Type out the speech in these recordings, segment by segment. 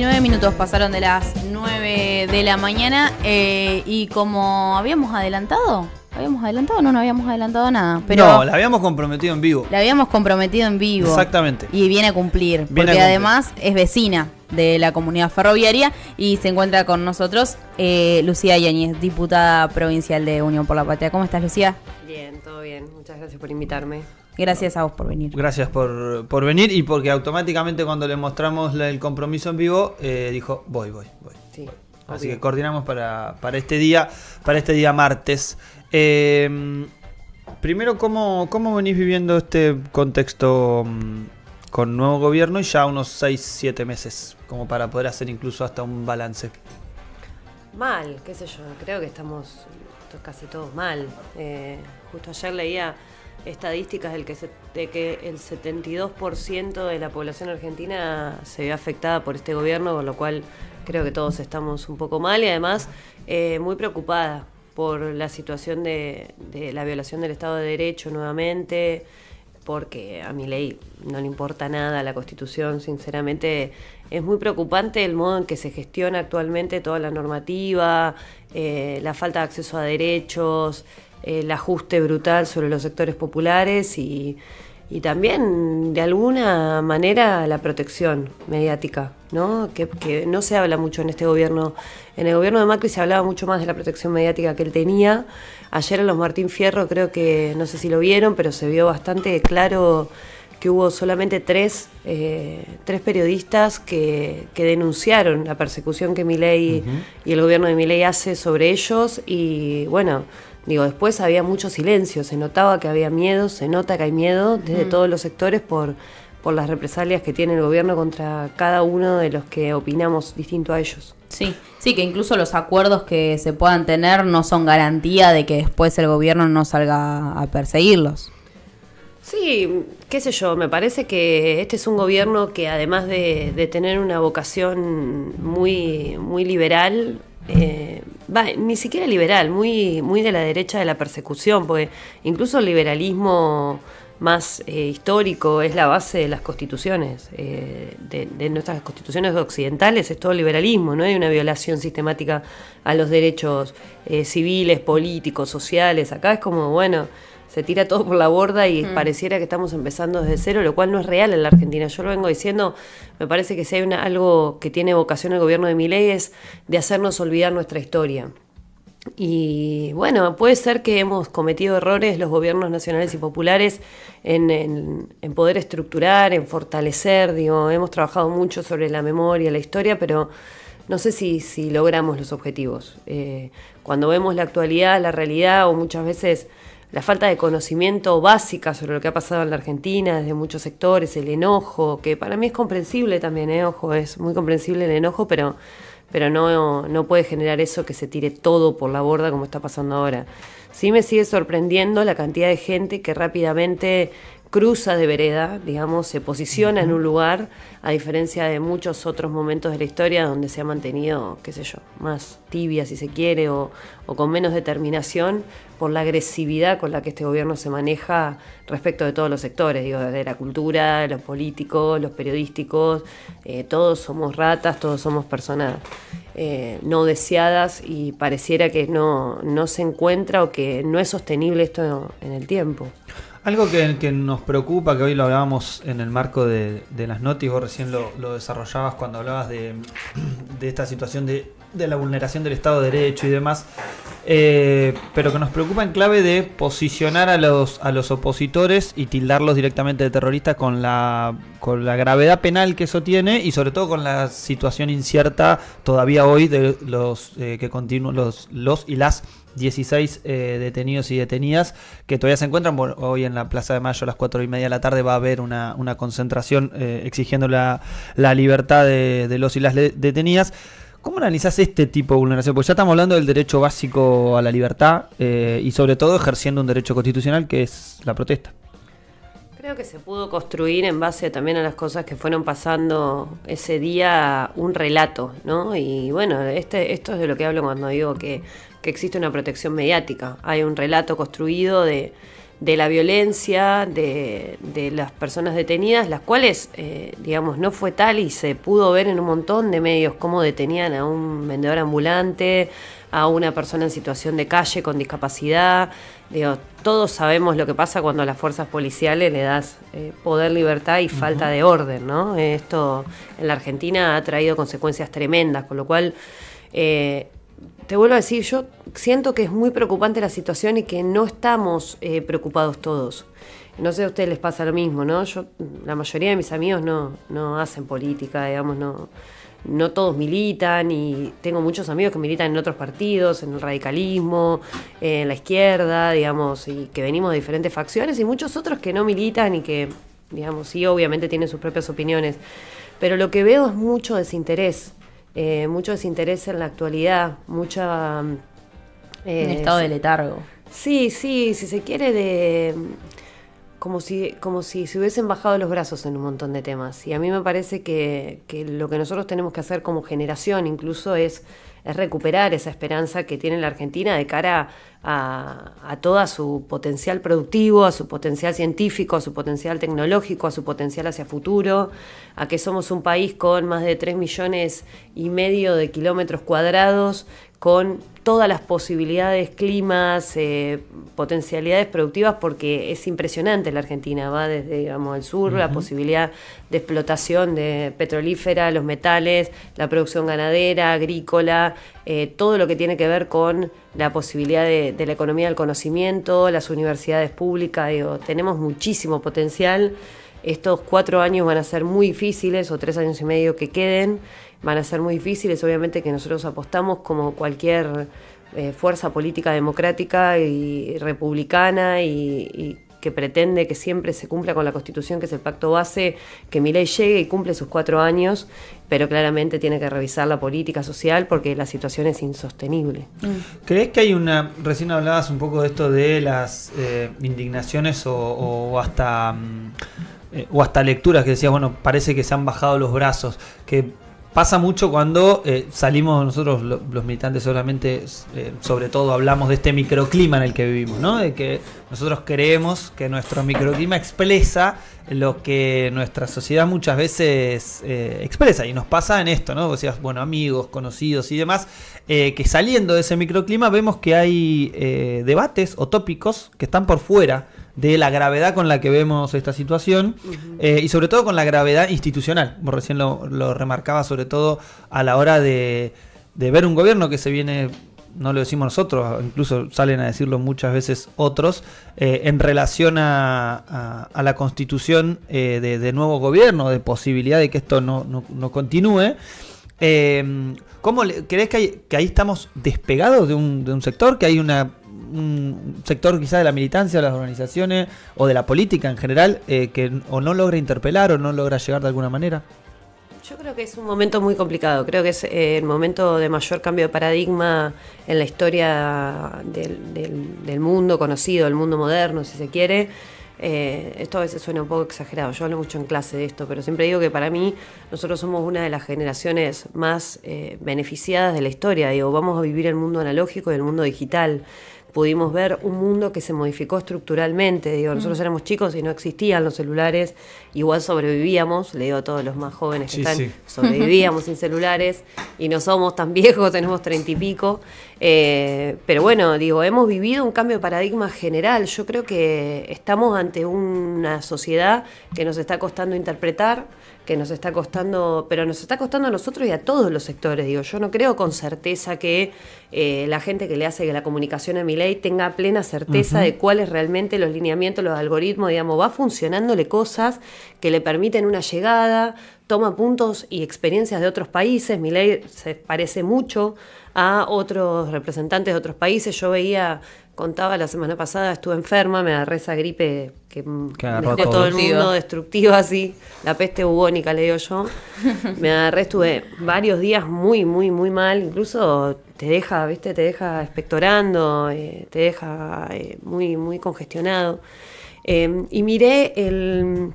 29 minutos pasaron de las 9 de la mañana eh, y como habíamos adelantado, ¿habíamos adelantado? No, no habíamos adelantado nada. Pero no, la habíamos comprometido en vivo. La habíamos comprometido en vivo. Exactamente. Y viene a cumplir, porque además es vecina de la comunidad ferroviaria y se encuentra con nosotros eh, Lucía Yáñez, diputada provincial de Unión por la Patria. ¿Cómo estás, Lucía? Bien, todo bien. Muchas gracias por invitarme. Gracias a vos por venir. Gracias por, venir y porque automáticamente cuando le mostramos el compromiso en vivo, eh, dijo, voy, voy, voy. Así que coordinamos para, este día, para este día martes. Em, primero, ¿cómo, ¿cómo venís viviendo este contexto mm, con nuevo gobierno y ya unos 6, 7 meses, como para poder hacer incluso hasta un balance? Mal, qué sé yo, creo que estamos casi todos mal. Eh, justo ayer leía estadísticas del que de que el 72% de la población argentina se ve afectada por este gobierno, con lo cual creo que todos estamos un poco mal y además eh, muy preocupada por la situación de, la violación del Estado de Derecho nuevamente, porque a mi ley no le importa nada la Constitución, sinceramente es muy preocupante el modo en que se gestiona actualmente toda la normativa, eh, la falta de acceso a derechos, el ajuste brutal sobre los sectores populares y, también de alguna manera la protección mediática, ¿no? Que, que, no se habla mucho en este gobierno. En el gobierno de Macri se hablaba mucho más de la protección mediática que él tenía. Ayer en los Martín Fierro creo que, no sé si lo vieron, pero se vio bastante claro que hubo solamente tres, eh, tres periodistas que, que, denunciaron la persecución que Milei y el gobierno de Milei hace sobre ellos y bueno Digo, después había mucho silencio, se notaba que había miedo, se nota que hay miedo desde mm. todos los sectores por, por las represalias que tiene el gobierno contra cada uno de los que opinamos distinto a ellos. Sí, sí, que incluso los acuerdos que se puedan tener no son garantía de que después el gobierno no salga a perseguirlos. Sí, qué sé yo, me parece que este es un gobierno que además de, de tener una vocación muy, muy liberal, eh, ni siquiera liberal, muy, muy de la derecha de la persecución, porque incluso el liberalismo más eh, histórico es la base de las constituciones, eh, de, nuestras constituciones occidentales, es todo liberalismo, no hay una violación sistemática a los derechos civiles, políticos, sociales, acá es como, bueno, se tira todo por la borda y mm. pareciera que estamos empezando desde cero, lo cual no es real en la Argentina. Yo lo vengo diciendo, me parece que si hay una, algo que tiene vocación el gobierno de Milei es de hacernos olvidar nuestra historia. Y bueno, puede ser que hemos cometido errores los gobiernos nacionales y populares en, poder estructurar, en fortalecer, digo, hemos trabajado mucho sobre la memoria, la historia, pero no sé si, si logramos los objetivos. Eh, cuando vemos la actualidad, la realidad, o muchas veces la falta de conocimiento básica sobre lo que ha pasado en la Argentina desde muchos sectores, el enojo, que para mí es comprensible también, ¿eh? ojo, es muy comprensible el enojo, pero, pero no, no puede generar eso que se tire todo por la borda como está pasando ahora. Sí me sigue sorprendiendo la cantidad de gente que rápidamente cruza de vereda, digamos, se posiciona en un lugar, a diferencia de muchos otros momentos de la historia donde se ha mantenido, qué sé yo, más tibia si se quiere, o, con menos determinación por la agresividad con la que este gobierno se maneja respecto de todos los sectores, digo, de la cultura, los políticos, los periodísticos, eh, todos somos ratas, todos somos personas eh, no deseadas y pareciera que no, no se encuentra o que no es sostenible esto en el tiempo. Algo que, nos preocupa, que hoy lo hablábamos en el marco de, las noticias, vos recién lo, desarrollabas cuando hablabas de, esta situación de, la vulneración del Estado de Derecho y demás, eh, pero que nos preocupa en clave de posicionar a los, a los opositores y tildarlos directamente de terroristas con la, con la gravedad penal que eso tiene y sobre todo con la situación incierta todavía hoy de los eh, que continúan los, los y las 16 eh, detenidos y detenidas que todavía se encuentran. hoy en la Plaza de Mayo a las 4 y media de la tarde va a haber una, concentración eh, exigiendo la, libertad de, los y las detenidas. ¿Cómo analizás este tipo de vulneración? Porque ya estamos hablando del derecho básico a la libertad eh, y sobre todo ejerciendo un derecho constitucional que es la protesta. Creo que se pudo construir en base también a las cosas que fueron pasando ese día un relato, ¿no? Y bueno, este, esto es de lo que hablo cuando digo que que existe una protección mediática. Hay un relato construido de, de la violencia de, las personas detenidas, las cuales, eh, digamos, no fue tal y se pudo ver en un montón de medios cómo detenían a un vendedor ambulante, a una persona en situación de calle con discapacidad. Digo, todos sabemos lo que pasa cuando a las fuerzas policiales le das eh, poder, libertad y falta de orden, ¿no? Esto en la Argentina ha traído consecuencias tremendas, con lo cual... Eh, te vuelvo a decir, yo siento que es muy preocupante la situación y que no estamos eh, preocupados todos. No sé a ustedes les pasa lo mismo, ¿no? Yo, la mayoría de mis amigos no, no hacen política, digamos, no, no todos militan y tengo muchos amigos que militan en otros partidos, en el radicalismo, en la izquierda, digamos, y que venimos de diferentes facciones y muchos otros que no militan y que, digamos, sí, obviamente tienen sus propias opiniones. Pero lo que veo es mucho desinterés eh, mucho desinterés en la actualidad, mucha... Eh, Un estado de letargo. Sí, sí, si se quiere de... Como si, como si se hubiesen bajado los brazos en un montón de temas. Y a mí me parece que, que lo que nosotros tenemos que hacer como generación incluso es es recuperar esa esperanza que tiene la Argentina de cara a, a todo su potencial productivo, a su potencial científico, a su potencial tecnológico, a su potencial hacia futuro, a que somos un país con más de 3 millones y medio de kilómetros cuadrados, con todas las posibilidades, climas, eh, potencialidades productivas, porque es impresionante la Argentina, va desde digamos, el sur, la posibilidad de explotación de petrolífera, los metales, la producción ganadera, agrícola, eh, todo lo que tiene que ver con la posibilidad de, la economía del conocimiento, las universidades públicas, tenemos muchísimo potencial. Estos cuatro años van a ser muy difíciles, o tres años y medio que queden, van a ser muy difíciles. Obviamente que nosotros apostamos como cualquier eh, fuerza política democrática y republicana y, que pretende que siempre se cumpla con la Constitución, que es el pacto base, que mi ley llegue y cumple sus cuatro años, pero claramente tiene que revisar la política social porque la situación es insostenible. Mm. ¿Crees que hay una, recién hablabas un poco de esto de las eh, indignaciones o, hasta... Mm, eh, o hasta lecturas que decías, bueno, parece que se han bajado los brazos, que pasa mucho cuando eh, salimos nosotros los militantes solamente, eh, sobre todo hablamos de este microclima en el que vivimos, ¿no? De que nosotros creemos que nuestro microclima expresa lo que nuestra sociedad muchas veces expresa y nos pasa en esto, ¿no? O sea, bueno, amigos, conocidos y demás, que saliendo de ese microclima vemos que hay debates o tópicos que están por fuera de la gravedad con la que vemos esta situación eh, y sobre todo con la gravedad institucional. Vos recién lo, lo remarcaba sobre todo a la hora de, ver un gobierno que se viene, no lo decimos nosotros, incluso salen a decirlo muchas veces otros, eh, en relación a, la constitución eh, de, nuevo gobierno, de posibilidad de que esto no, no, continúe. ¿Cómo crees que, que, ahí estamos despegados de un, de un sector? ¿Que hay una un sector quizá de la militancia, de las organizaciones o de la política en general eh, que o no logra interpelar o no logra llegar de alguna manera? Yo creo que es un momento muy complicado, creo que es eh, el momento de mayor cambio de paradigma en la historia del, mundo conocido, el mundo moderno, si se quiere. Eh, esto a veces suena un poco exagerado, yo hablo mucho en clase de esto, pero siempre digo que para mí nosotros somos una de las generaciones más beneficiadas de la historia, digo, vamos a vivir el mundo analógico y el mundo digital pudimos ver un mundo que se modificó estructuralmente. Digo, nosotros mm. éramos chicos y no existían los celulares, igual sobrevivíamos, le digo a todos los más jóvenes que están, sobrevivíamos sin celulares y no somos tan viejos, tenemos treinta y pico. Eh, pero bueno, digo, hemos vivido un cambio de paradigma general. Yo creo que estamos ante una sociedad que nos está costando interpretar que nos está costando, pero nos está costando a nosotros y a todos los sectores. Digo, yo no creo con certeza que eh, la gente que le hace que la comunicación a mi ley tenga plena certeza de cuáles realmente los lineamientos, los algoritmos, digamos, va funcionándole cosas que le permiten una llegada, toma puntos y experiencias de otros países. Mi ley se parece mucho a otros representantes de otros países. Yo veía contaba la semana pasada, estuve enferma, me agarré esa gripe que, me dejó todo el mundo destructiva así, la peste bubónica le digo yo. Me agarré, estuve varios días muy, muy, muy mal, incluso te deja, viste, te deja expectorando, eh, te deja eh, muy, muy congestionado. Em, y miré el,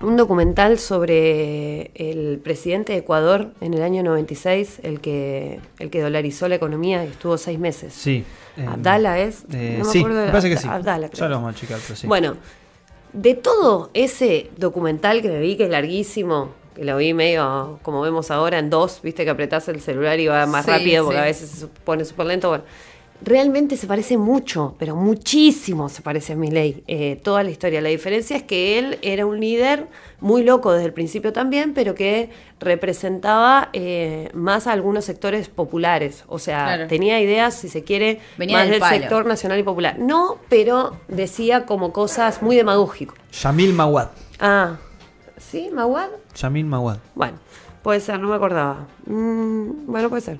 un documental sobre el presidente de Ecuador en el año 96, el que, el que dolarizó la economía y estuvo seis meses. Sí. Abdala es. Eh, sí, me parece que sí. Abdala, Ya lo vamos a checar, pero sí. Bueno, de todo ese documental que me vi, que es larguísimo, que lo vi medio como vemos ahora en dos, viste que apretás el celular y va más Sí, rápido porque sí. a veces se pone súper lento. Bueno, realmente se parece mucho, pero muchísimo se parece a Milei, eh, toda la historia. La diferencia es que él era un líder muy loco desde el principio también, pero que representaba eh, más a algunos sectores populares. O sea, Claro. tenía ideas, si se quiere, Venía más del sector nacional y popular. No, pero decía como cosas muy demagógico. Yamil Mawad. Ah, ¿sí? ¿Maguad? Yamil Mawad. Bueno, puede ser, no me acordaba. Mm, bueno, puede ser.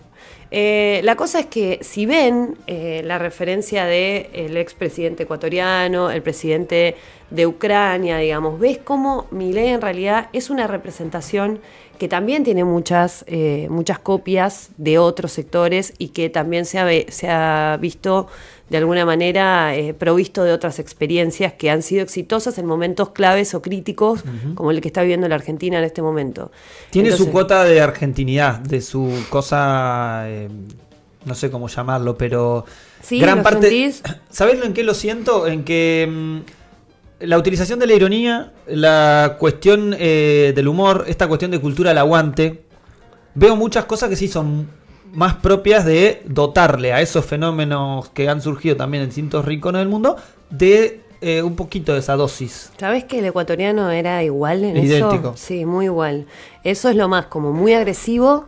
Eh, la cosa es que si ven eh, la referencia del el expresidente ecuatoriano, el presidente de Ucrania, digamos, ves cómo Milei en realidad es una representación que también tiene muchas, eh, muchas copias de otros sectores y que también se ha, se ha visto de alguna manera eh, provisto de otras experiencias que han sido exitosas en momentos claves o críticos, como el que está viviendo la Argentina en este momento. Tiene su cuota de argentinidad, de su cosa, eh, no sé cómo llamarlo, pero Sí, gran ¿lo parte. sentís? ¿Sabés en qué lo siento? En que mm, la utilización de la ironía, la cuestión eh, del humor, esta cuestión de cultura al aguante, veo muchas cosas que sí son más propias de dotarle a esos fenómenos que han surgido también en distintos rincones del mundo de eh, un poquito de esa dosis. ¿Sabes que el ecuatoriano era igual en Idéntico. eso? Sí, muy igual. Eso es lo más, como muy agresivo,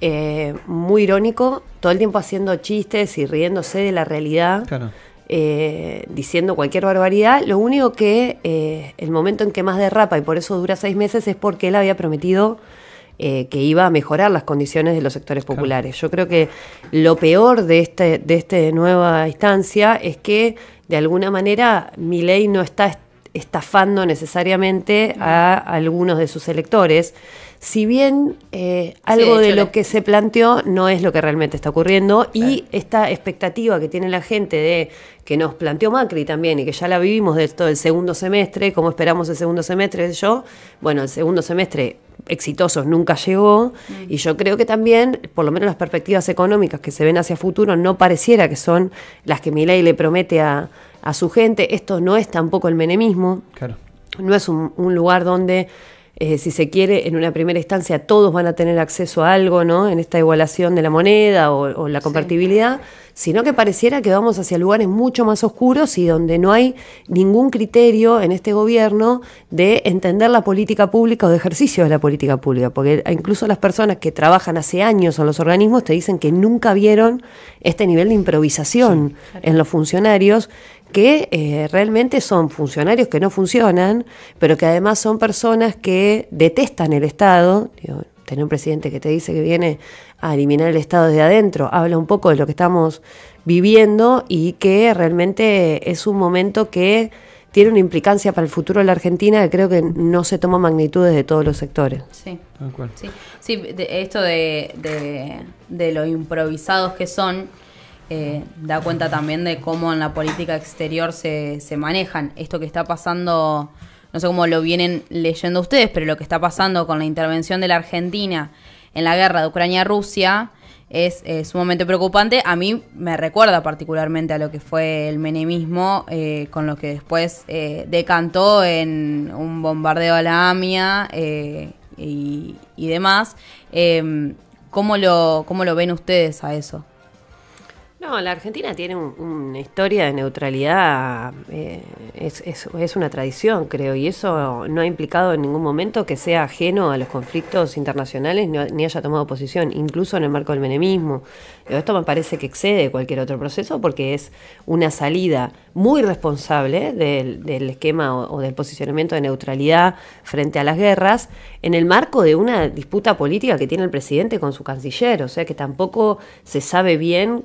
eh, muy irónico, todo el tiempo haciendo chistes y riéndose de la realidad. Claro. eh, diciendo cualquier barbaridad. Lo único que eh, el momento en que más derrapa y por eso dura seis meses es porque él había prometido eh, que iba a mejorar las condiciones de los sectores populares. Yo creo que lo peor de este de esta nueva instancia es que de alguna manera mi ley no está est- estafando necesariamente a algunos de sus electores. Si bien eh, algo de lo que se planteó no es lo que realmente está ocurriendo y esta expectativa que tiene la gente de que nos planteó Macri también y que ya la vivimos de todo el segundo semestre, como esperamos el segundo semestre yo, bueno, el segundo semestre exitosos nunca llegó. Y yo creo que también, por lo menos las perspectivas económicas que se ven hacia futuro no pareciera que son las que Milei le promete a, a su gente, esto no es tampoco el menemismo, Claro. no es un, un lugar donde, eh, si se quiere, en una primera instancia todos van a tener acceso a algo, ¿no? En esta igualación de la moneda o, o la convertibilidad, sino que pareciera que vamos hacia lugares mucho más oscuros y donde no hay ningún criterio en este gobierno de entender la política pública o de ejercicio de la política pública, porque incluso las personas que trabajan hace años en los organismos te dicen que nunca vieron este nivel de improvisación en los funcionarios que eh, realmente son funcionarios que no funcionan, pero que además son personas que detestan el Estado. Digo, tener un presidente que te dice que viene a eliminar el Estado desde adentro, habla un poco de lo que estamos viviendo y que realmente es un momento que tiene una implicancia para el futuro de la Argentina que creo que no se toma magnitudes de todos los sectores. Sí. Sí, sí de- esto de, de, de lo improvisados que son, eh, da cuenta también de cómo en la política exterior se, se manejan. Esto que está pasando, no sé cómo lo vienen leyendo ustedes, pero lo que está pasando con la intervención de la Argentina en la guerra de Ucrania-Rusia es eh, sumamente preocupante. A mí me recuerda particularmente a lo que fue el menemismo, eh, con lo que después eh, decantó en un bombardeo a la AMIA eh, y, y demás. Eh, ¿cómo, lo, ¿Cómo lo ven ustedes a eso? No, la Argentina tiene un- una historia de neutralidad, eh, es, es- es una tradición, creo, y eso no ha implicado en ningún momento que sea ajeno a los conflictos internacionales ni, haya tomado posición, incluso en el marco del menemismo. Esto me parece que excede cualquier otro proceso porque es una salida muy responsable del, del esquema o, o del posicionamiento de neutralidad frente a las guerras en el marco de una disputa política que tiene el presidente con su canciller, o sea que tampoco se sabe bien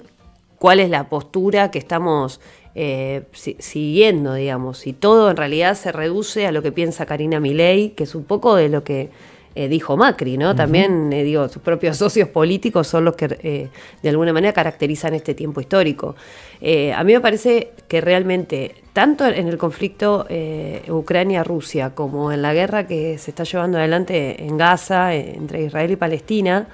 cuál es la postura que estamos eh, si- siguiendo, digamos, y todo en realidad se reduce a lo que piensa Karina Milei, que es un poco de lo que eh, dijo Macri, ¿no? También, eh, digo, sus propios socios políticos son los que eh, de alguna manera caracterizan este tiempo histórico. a mí me parece que realmente, tanto en el conflicto Ucrania-Rusia como en la guerra que se está llevando adelante en Gaza, entre Israel y Palestina,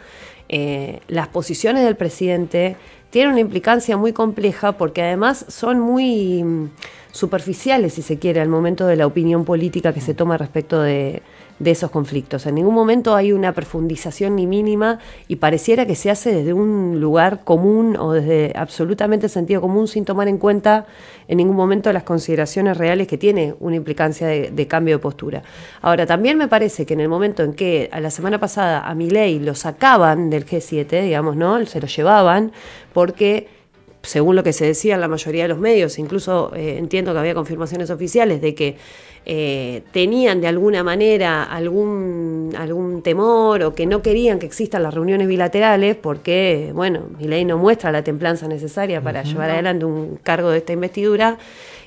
las posiciones del presidente tienen una implicancia muy compleja porque además son muy mm, superficiales, si se quiere, al momento de la opinión política que se toma respecto de, de esos conflictos. En ningún momento hay una profundización ni mínima y pareciera que se hace desde un lugar común o desde absolutamente sentido común sin tomar en cuenta en ningún momento las consideraciones reales que tiene una implicancia de, cambio de postura. Ahora, también me parece que en el momento en que a la semana pasada a Milei lo sacaban del G7, digamos, ¿no? Se lo llevaban porque según lo que se decía en la mayoría de los medios, incluso eh, entiendo que había confirmaciones oficiales de que eh, tenían de alguna manera algún, algún temor o que no querían que existan las reuniones bilaterales porque, bueno, mi ley no muestra la templanza necesaria para llevar adelante un cargo de esta investidura,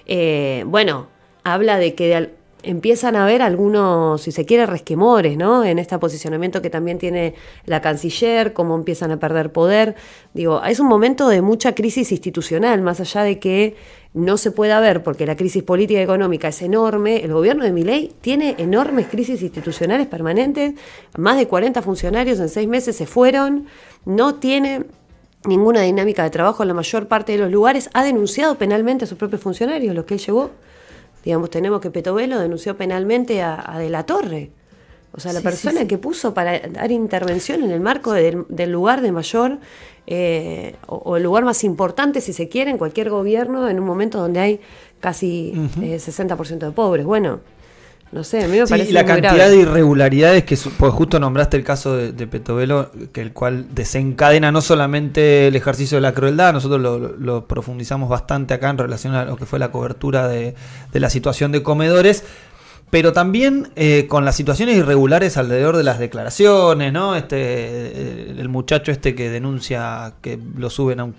eh, bueno, habla de que de, empiezan a haber algunos, si se quiere, resquemores, ¿no? En este posicionamiento que también tiene la canciller, cómo empiezan a perder poder. Digo, es un momento de mucha crisis institucional, más allá de que no se pueda ver, porque la crisis política y económica es enorme. El gobierno de Miley tiene enormes crisis institucionales permanentes. Más de 40 funcionarios en seis meses se fueron. No tiene ninguna dinámica de trabajo en la mayor parte de los lugares. Ha denunciado penalmente a sus propios funcionarios, los que él llevó. Digamos, tenemos que Petovelo denunció penalmente a, De la Torre. O sea, la persona que puso para dar intervención en el marco del, lugar de mayor eh, o, el lugar más importante, si se quiere, en cualquier gobierno, en un momento donde hay casi 60% eh, de pobres. Bueno, no sé, a mí me parece. Y la cantidad de irregularidades que, pues justo nombraste el caso de, Petovelo, que el cual desencadena no solamente el ejercicio de la crueldad, nosotros lo, profundizamos bastante acá en relación a lo que fue la cobertura de, la situación de comedores, pero también eh, con las situaciones irregulares alrededor de las declaraciones, ¿no? Este, el muchacho este que denuncia que lo suben a un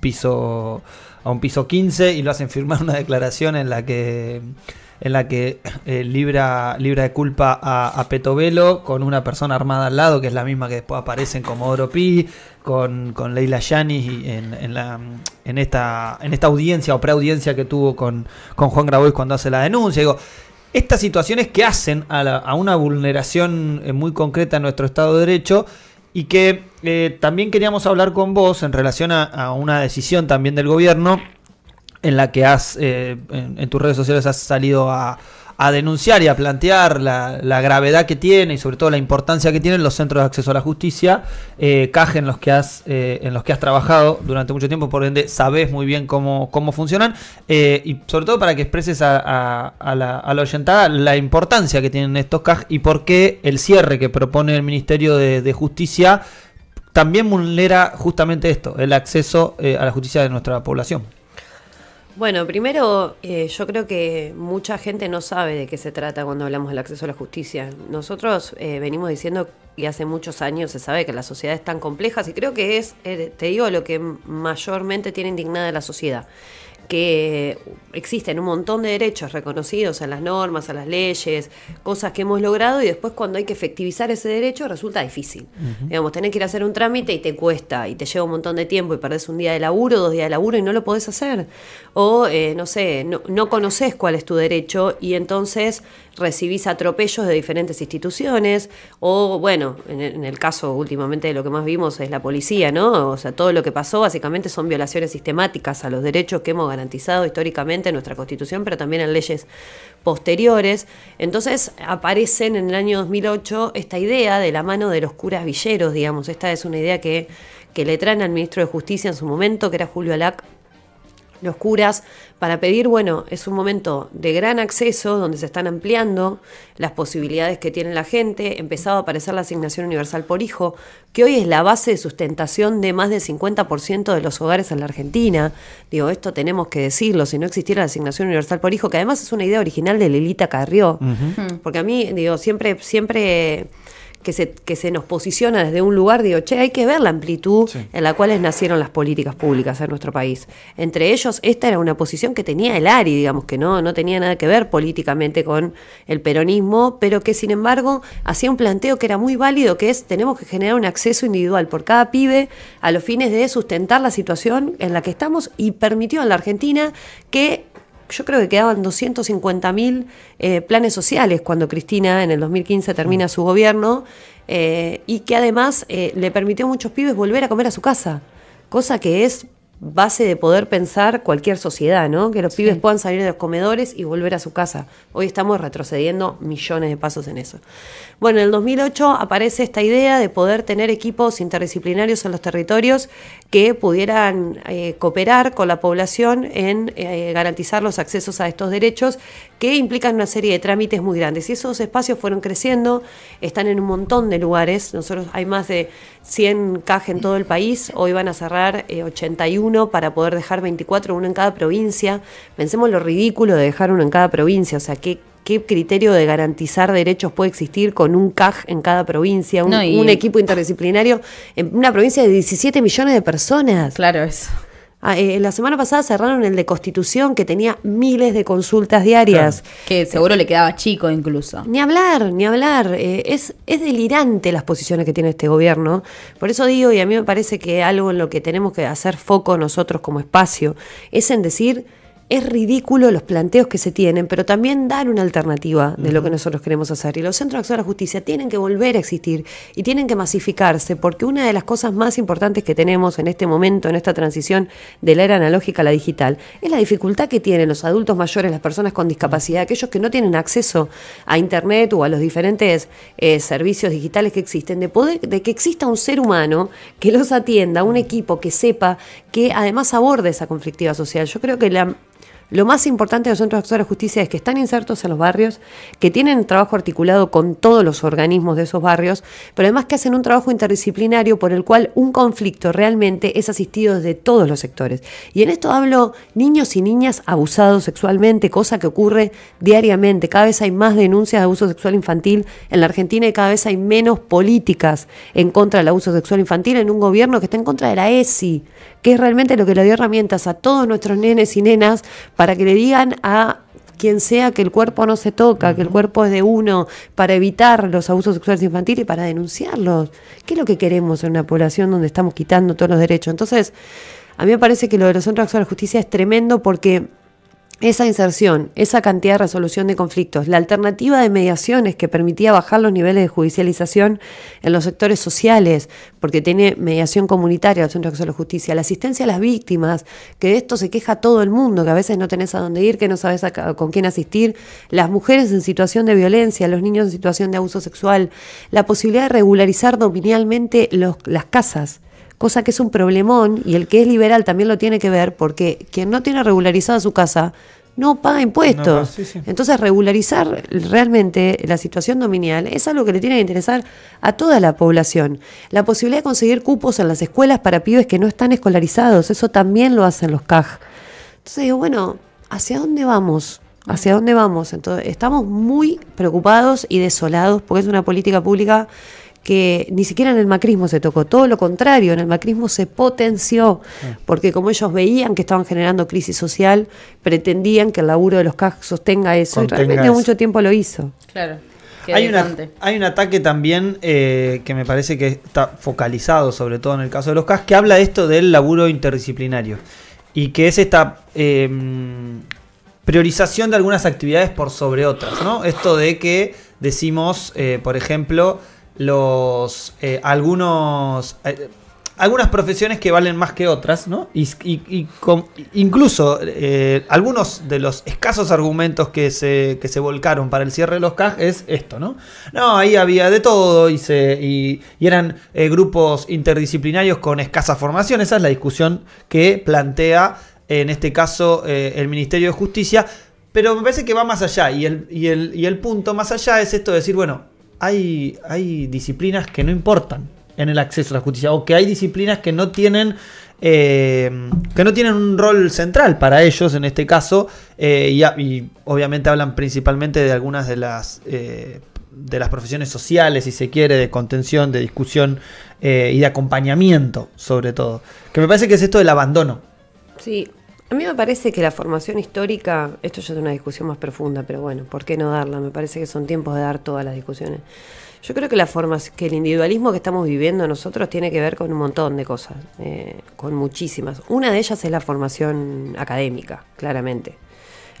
piso a un piso 15 y lo hacen firmar una declaración en la que en la que eh, libra, libra de culpa a, Petovelo con una persona armada al lado, que es la misma que después aparece en Comodoro Pi, con, con Leila Yanis en, en, la, en, esta, en esta audiencia o preaudiencia que tuvo con, con Juan Grabois cuando hace la denuncia. Digo, estas situaciones que hacen a, una vulneración eh, muy concreta en nuestro Estado de Derecho y que eh, también queríamos hablar con vos en relación a una decisión también del gobierno en la que has, eh, en, tus redes sociales has salido a, denunciar y a plantear la, gravedad que tiene y sobre todo la importancia que tienen los centros de acceso a la justicia, eh, en los que has eh, en los que has trabajado durante mucho tiempo, por ende sabes muy bien cómo, cómo funcionan eh, y sobre todo para que expreses a, la, a la oyentada la importancia que tienen estos CAJ y por qué el cierre que propone el Ministerio de Justicia también vulnera justamente esto, el acceso a la justicia de nuestra población. Bueno, primero eh, yo creo que mucha gente no sabe de qué se trata cuando hablamos del acceso a la justicia. Nosotros eh, venimos diciendo y hace muchos años se sabe que las sociedades están complejas y creo que es, eh, te digo, lo que mayormente tiene indignada la sociedad que existen un montón de derechos reconocidos en las normas, a las leyes, cosas que hemos logrado y después cuando hay que efectivizar ese derecho resulta difícil. Digamos, tenés que ir a hacer un trámite y te cuesta y te lleva un montón de tiempo y perdés un día de laburo, dos días de laburo y no lo podés hacer. O, eh, no sé, no, no conoces cuál es tu derecho y entonces recibís atropellos de diferentes instituciones, o bueno, en el, caso últimamente de lo que más vimos es la policía, ¿no? O sea, todo lo que pasó básicamente son violaciones sistemáticas a los derechos que hemos garantizado históricamente en nuestra Constitución, pero también en leyes posteriores. Entonces aparecen en el año 2008 esta idea de la mano de los curas villeros, digamos, esta es una idea que, que le traen al ministro de Justicia en su momento, que era Julio Alac, los curas para pedir, bueno, es un momento de gran acceso donde se están ampliando las posibilidades que tiene la gente, empezaba a aparecer la asignación universal por hijo, que hoy es la base de sustentación de más del 50% de los hogares en la Argentina. Digo, esto tenemos que decirlo, si no existiera la asignación universal por hijo, que además es una idea original de Lilita Carrió, porque a mí, digo, siempre, siempre que se, que se nos posiciona desde un lugar, digo, che, hay que ver la amplitud Sí. en la cual nacieron las políticas públicas en nuestro país. Entre ellos, esta era una posición que tenía el ARI, digamos, que no, no tenía nada que ver políticamente con el peronismo, pero que sin embargo hacía un planteo que era muy válido, que es tenemos que generar un acceso individual por cada pibe a los fines de sustentar la situación en la que estamos y permitió en la Argentina que yo creo que quedaban 250 mil eh, planes sociales cuando Cristina en el 2015 termina su gobierno eh, y que además eh, le permitió a muchos pibes volver a comer a su casa, cosa que es base de poder pensar cualquier sociedad, ¿no? Que los pibes puedan salir de los comedores y volver a su casa. Hoy estamos retrocediendo millones de pasos en eso. Bueno, en el 2008 aparece esta idea de poder tener equipos interdisciplinarios en los territorios que pudieran eh, cooperar con la población en eh, garantizar los accesos a estos derechos que implican una serie de trámites muy grandes. Y esos espacios fueron creciendo, están en un montón de lugares. Nosotros hay más de 100 CAJ en todo el país. Hoy van a cerrar eh, 81 para poder dejar 24, uno en cada provincia. Pensemos lo ridículo de dejar uno en cada provincia. O sea, qué, qué criterio de garantizar derechos puede existir con un CAJ en cada provincia, un, No, y- un equipo interdisciplinario en una provincia de 17 millones de personas. Claro, eso. Ah, eh, la semana pasada cerraron el de Constitución, que tenía miles de consultas diarias. Que seguro le quedaba chico incluso. Ni hablar, ni hablar. Eh, es, es delirante las posiciones que tiene este gobierno. Por eso digo, y a mí me parece que algo en lo que tenemos que hacer foco nosotros como espacio, es en decir, es ridículo los planteos que se tienen, pero también dar una alternativa de lo que nosotros queremos hacer. Y los centros de acción a la justicia tienen que volver a existir y tienen que masificarse, porque una de las cosas más importantes que tenemos en este momento, en esta transición de la era analógica a la digital, es la dificultad que tienen los adultos mayores, las personas con discapacidad, aquellos que no tienen acceso a Internet o a los diferentes eh, servicios digitales que existen, de, poder, de que exista un ser humano que los atienda, un equipo que sepa, que además aborde esa conflictiva social. Yo creo que la lo más importante de los centros de acción a la justicia es que están insertos en los barrios, que tienen trabajo articulado con todos los organismos de esos barrios, pero además que hacen un trabajo interdisciplinario por el cual un conflicto realmente es asistido desde todos los sectores. Y en esto hablo niños y niñas abusados sexualmente, cosa que ocurre diariamente. Cada vez hay más denuncias de abuso sexual infantil en la Argentina y cada vez hay menos políticas en contra del abuso sexual infantil en un gobierno que está en contra de la ESI, que es realmente lo que le dio herramientas a todos nuestros nenes y nenas para que le digan a quien sea que el cuerpo no se toca, que el cuerpo es de uno, para evitar los abusos sexuales infantiles y para denunciarlos. ¿Qué es lo que queremos en una población donde estamos quitando todos los derechos? Entonces, a mí me parece que lo de los centros de acción a la justicia es tremendo porque esa inserción, esa cantidad de resolución de conflictos, la alternativa de mediaciones que permitía bajar los niveles de judicialización en los sectores sociales, porque tiene mediación comunitaria el Centro de la Justicia, la asistencia a las víctimas, que de esto se queja todo el mundo, que a veces no tenés a dónde ir, que no sabes a con quién asistir, las mujeres en situación de violencia, los niños en situación de abuso sexual, la posibilidad de regularizar dominialmente los- las casas cosa que es un problemón y el que es liberal también lo tiene que ver porque quien no tiene regularizada su casa no paga impuestos. No paga, sí, sí. Entonces regularizar realmente la situación dominial es algo que le tiene que interesar a toda la población. La posibilidad de conseguir cupos en las escuelas para pibes que no están escolarizados, eso también lo hacen los CAJ. Entonces digo, bueno, ¿hacia dónde vamos? ¿Hacia dónde vamos? Entonces, estamos muy preocupados y desolados porque es una política pública que ni siquiera en el macrismo se tocó, todo lo contrario, en el macrismo se potenció, porque como ellos veían que estaban generando crisis social, pretendían que el laburo de los CAJ sostenga eso, Contenga y realmente eso. mucho tiempo lo hizo. Claro. Hay, una- hay un ataque también eh, que me parece que está focalizado, sobre todo en el caso de los CAS, que habla de esto del laburo interdisciplinario. Y que es esta eh, priorización de algunas actividades por sobre otras, ¿no? Esto de que decimos, eh, por ejemplo, los eh, algunos eh, algunas profesiones que valen más que otras, ¿no? Y, incluso eh, algunos de los escasos argumentos que se, que se volcaron para el cierre de los CAG es esto, ¿no? No, ahí había de todo y, se, y, eran grupos interdisciplinarios con escasa formación. Esa es la discusión que plantea, en este caso, el Ministerio de Justicia. Pero me parece que va más allá. Y el, y el, y el punto más allá es esto de decir, bueno, hay, hay disciplinas que no importan en el acceso a la justicia. O que hay disciplinas que no tienen. eh, que no tienen un rol central para ellos en este caso. eh, y, obviamente hablan principalmente de algunas de las. eh, de las profesiones sociales, si se quiere, de contención, de discusión eh, y de acompañamiento, sobre todo. Que me parece que es esto del abandono. Sí, a mí me parece que la formación histórica, esto ya es una discusión más profunda, pero bueno, ¿por qué no darla? Me parece que son tiempos de dar todas las discusiones. Yo creo que la que el individualismo que estamos viviendo nosotros tiene que ver con un montón de cosas, eh, con muchísimas. Una de ellas es la formación académica, claramente.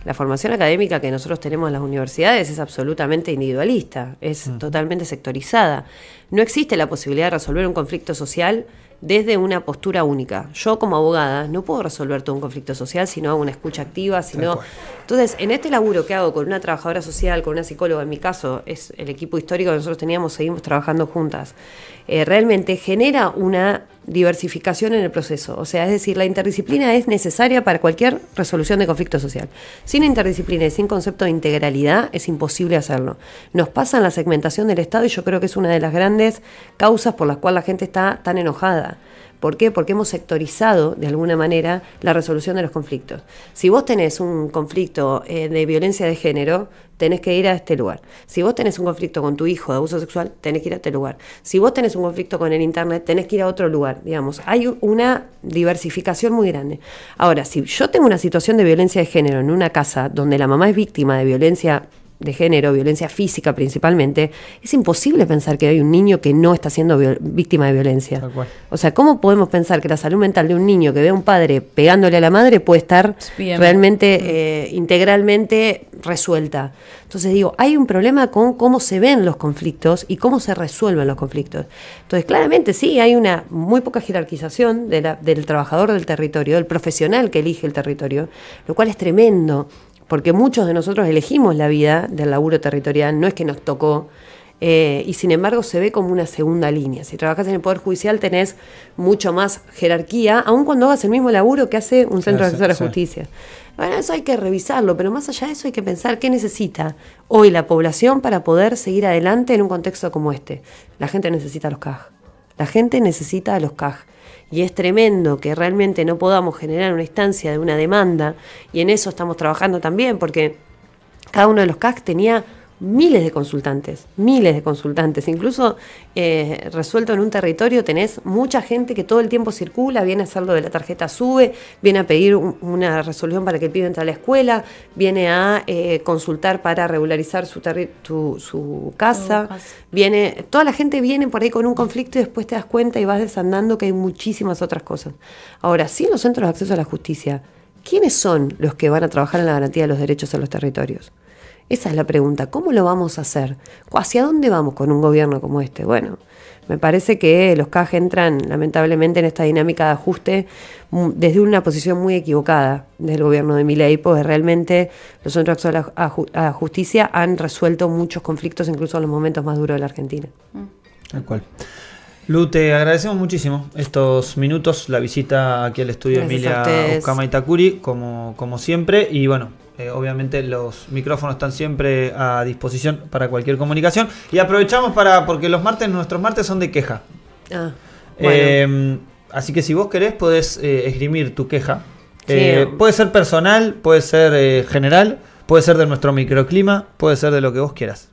La formación académica que nosotros tenemos en las universidades es absolutamente individualista, es totalmente sectorizada. No existe la posibilidad de resolver un conflicto social desde una postura única. Yo como abogada no puedo resolver todo un conflicto social si no hago una escucha activa, si no... Entonces, en este laburo que hago con una trabajadora social, con una psicóloga, en mi caso es el equipo histórico que nosotros teníamos, seguimos trabajando juntas, eh, realmente genera una diversificación en el proceso. O sea, es decir, la interdisciplina es necesaria para cualquier resolución de conflicto social. Sin interdisciplina y sin concepto de integralidad es imposible hacerlo. Nos pasa en la segmentación del Estado y yo creo que es una de las grandes causas por las cuales la gente está tan enojada. ¿Por qué? Porque hemos sectorizado de alguna manera la resolución de los conflictos. Si vos tenés un conflicto eh, de violencia de género, tenés que ir a este lugar. Si vos tenés un conflicto con tu hijo de abuso sexual, tenés que ir a este lugar. Si vos tenés un conflicto con el Internet, tenés que ir a otro lugar. Digamos, hay una diversificación muy grande. Ahora, si yo tengo una situación de violencia de género en una casa donde la mamá es víctima de violencia de género, violencia física principalmente, es imposible pensar que hay un niño que no está siendo víctima de violencia. O sea, ¿cómo podemos pensar que la salud mental de un niño que ve a un padre pegándole a la madre puede estar realmente mm. eh, integralmente resuelta? Entonces digo, hay un problema con cómo se ven los conflictos y cómo se resuelven los conflictos. Entonces, claramente sí, hay una muy poca jerarquización del trabajador del territorio, del profesional que elige el territorio, lo cual es tremendo porque muchos de nosotros elegimos la vida del laburo territorial, no es que nos tocó, eh, y sin embargo se ve como una segunda línea. Si trabajas en el Poder Judicial tenés mucho más jerarquía, aun cuando hagas el mismo laburo que hace un centro de acceso a la justicia. Bueno, eso hay que revisarlo, pero más allá de eso hay que pensar qué necesita hoy la población para poder seguir adelante en un contexto como este. La gente necesita los CAJ. La gente necesita los CAJ y es tremendo que realmente no podamos generar una instancia de una demanda, y en eso estamos trabajando también, porque cada uno de los CAC tenía miles de consultantes, miles de consultantes. Incluso eh, resuelto en un territorio tenés mucha gente que todo el tiempo circula, viene a hacer lo de la tarjeta SUBE, viene a pedir una resolución para que el pibe entre a la escuela, viene a eh, consultar para regularizar su, su casa, viene, toda la gente viene por ahí con un conflicto y después te das cuenta y vas desandando que hay muchísimas otras cosas. Ahora, sí en los centros de acceso a la justicia, ¿quiénes son los que van a trabajar en la garantía de los derechos en los territorios? Esa es la pregunta, ¿cómo lo vamos a hacer? ¿Hacia dónde vamos con un gobierno como este? Bueno, me parece que los CAJ entran lamentablemente en esta dinámica de ajuste mm, desde una posición muy equivocada del gobierno de Milei, porque realmente los centros de a justicia han resuelto muchos conflictos, incluso en los momentos más duros de la Argentina. Tal cual. Lu, te agradecemos muchísimo estos minutos, la visita aquí al estudio de Emilia Ukama Itakuri, como, como siempre, y bueno, eh, obviamente los micrófonos están siempre a disposición para cualquier comunicación. Y aprovechamos para, porque los martes, nuestros martes son de queja. Ah, em, así que si vos querés, podés eh, esgrimir tu queja. Eh, puede ser personal, puede ser general, puede ser de nuestro microclima, puede ser de lo que vos quieras.